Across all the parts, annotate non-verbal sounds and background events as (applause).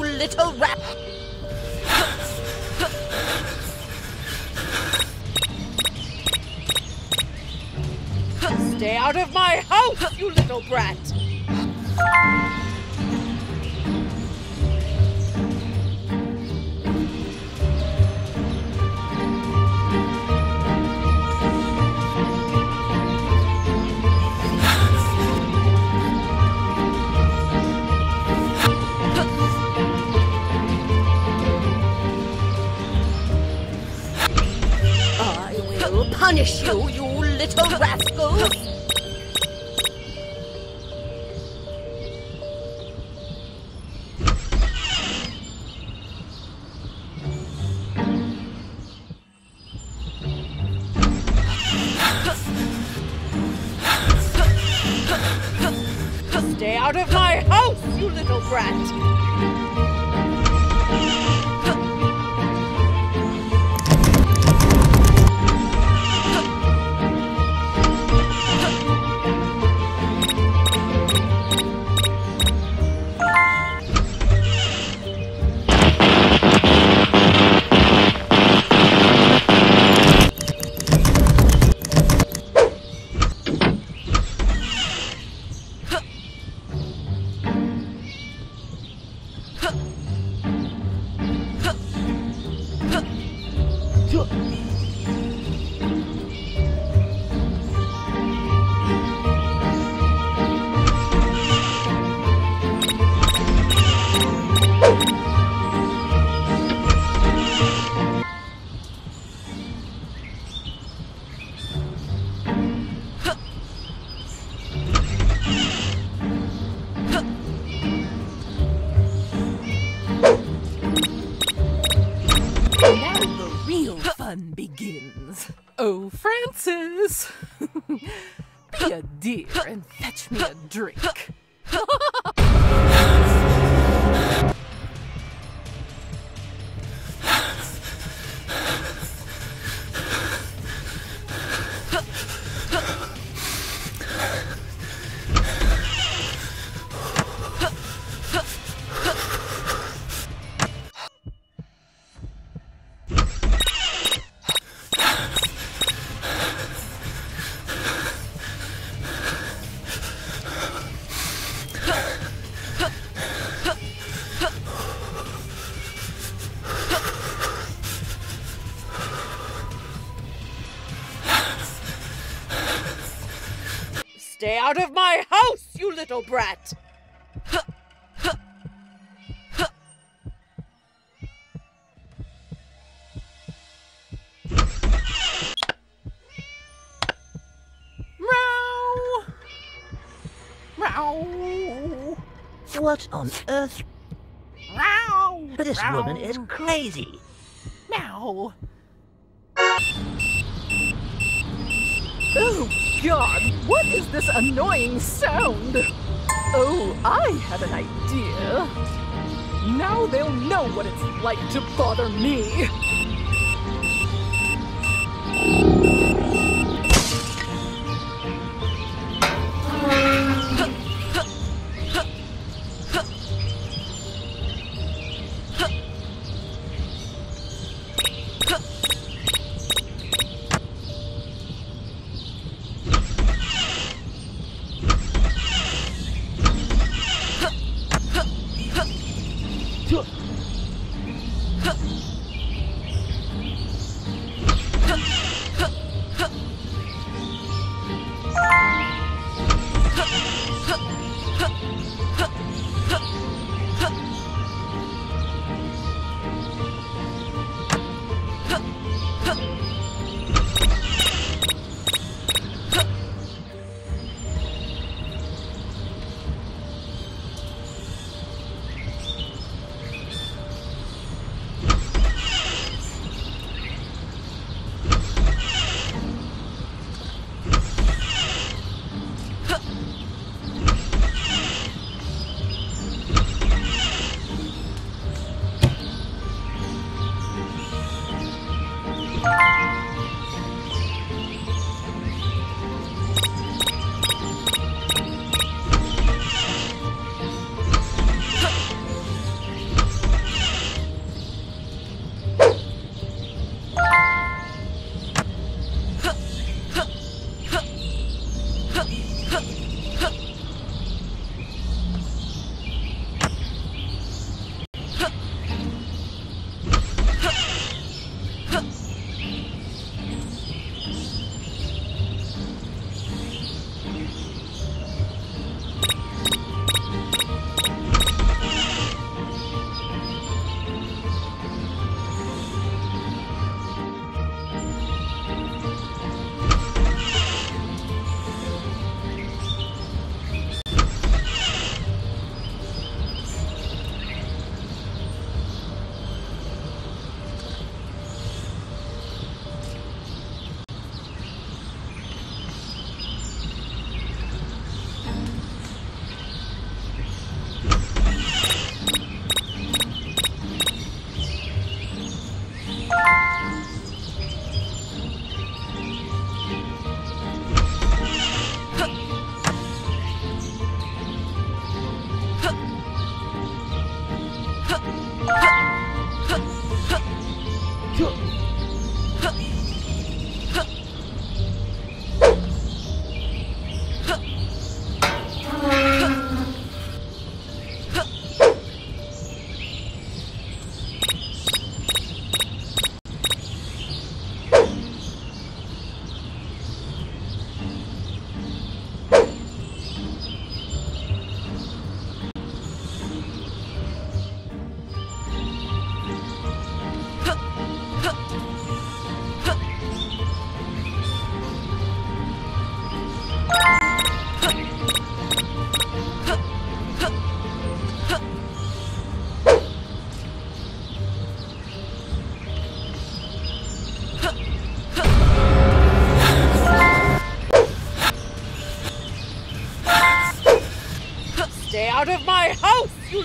little rat. Stay out of my house, you little brat! Now the real fun begins. Oh, Francis! Be a dear and fetch me a drink. (laughs) Stay out of my house, you little brat! Meow! Meow! What on earth? Meow! This Meow. woman is crazy. Meow! Oh, God! What is this annoying sound? Oh, I have an idea. Now they'll know what it's like to bother me.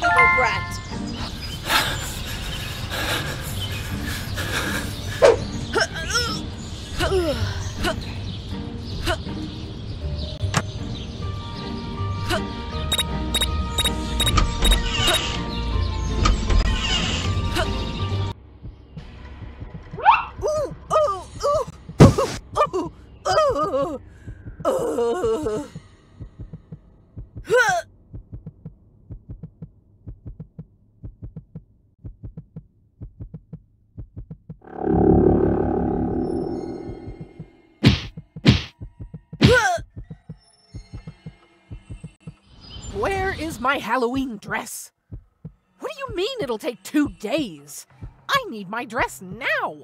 Little brat! Ooh, My Halloween dress? What do you mean it'll take two days? I need my dress now!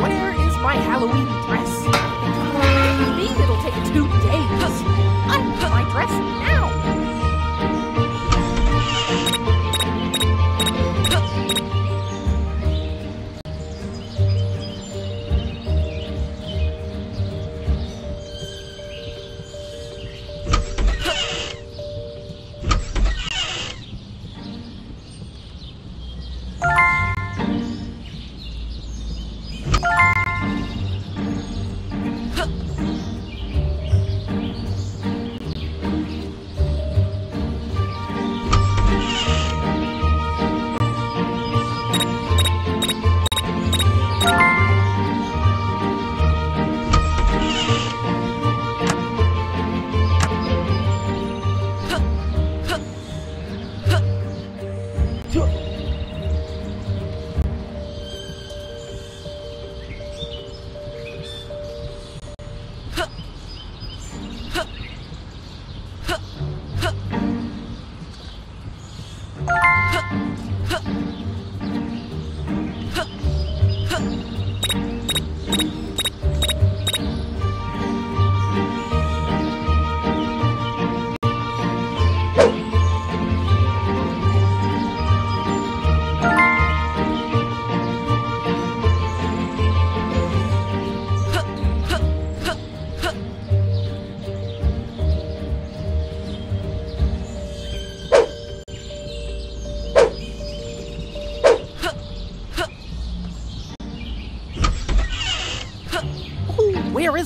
Where is my Halloween dress? What do you mean it'll take two days? I need my dress now!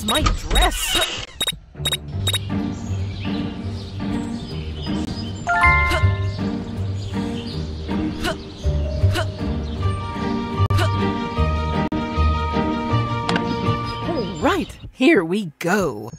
My dress? All right, here we go.